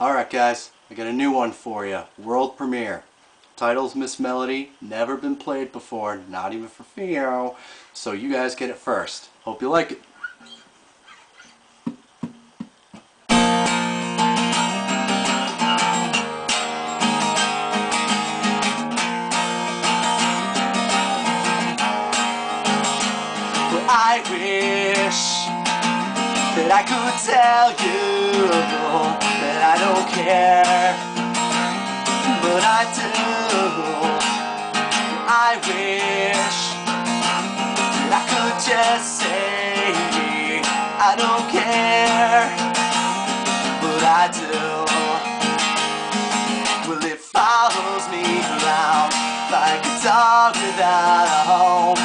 Alright guys, I got a new one for you. World premiere. Title's Miss Melody. Never been played before, not even for Fio. So you guys get it first. Hope you like it. Well, I wish that I could tell you that I don't care, but I do. I wish I could just say I don't care, but I do. Well, it follows me around like a dog without a home.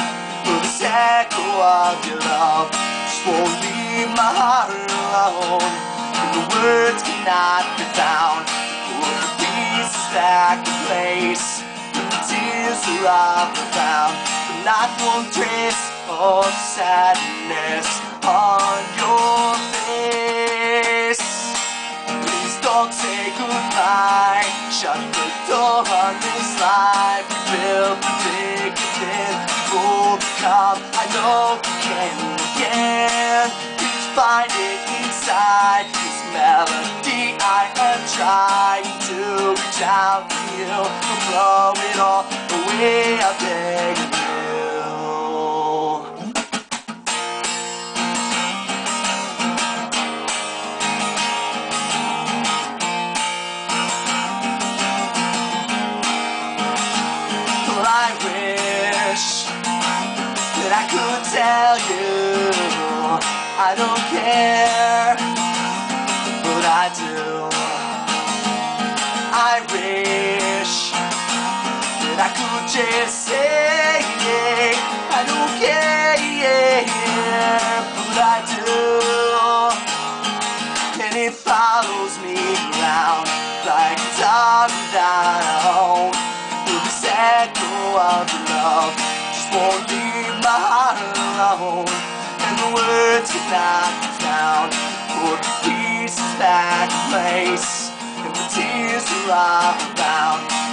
Well, this echo of your love just won't leave my heart alone. The words cannot be found. Put the pieces back in place. The tears are profound. But not one trace of sadness on your trying to reach out to you and blow it all away. I beg you. Well, I wish that I could tell you I don't care, I don't care, but I do and it follows me around like a dog without a home. Of love just won't leave my heart alone, and the words cannot be found. Put the pieces back place, and the tears are around.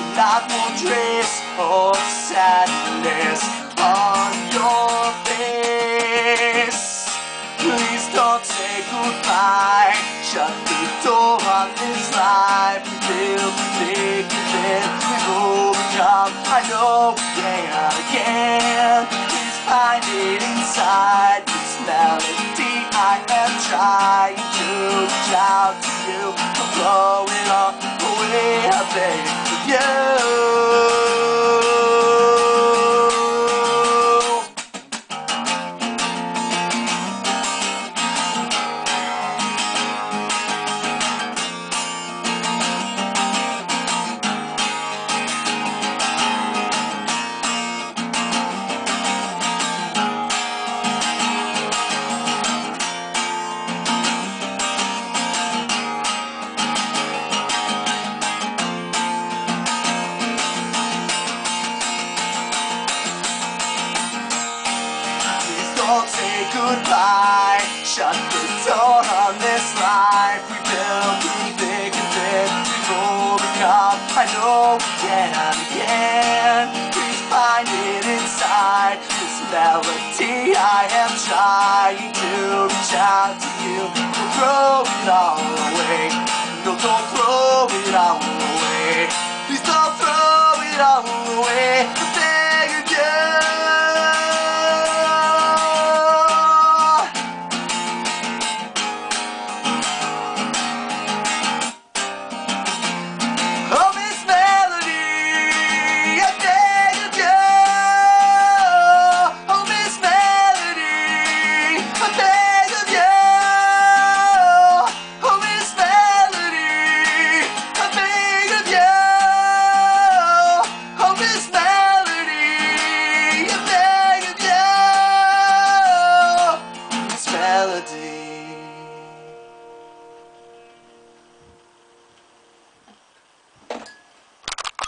Goodbye. Shut the door on this life we to take it in. We've overcome. I know we can again. Please find it inside Miss Melody. I am trying to reach out to you. I'm blowing all away. I beg of you. goodbye. Shut the door on this life we built. We thick and thin. We've overcome. I know again and again. Please find it inside Miss Melody. I am trying to reach out to you. We'll throw it all away. No, don't throw it all away. Please don't throw it all away.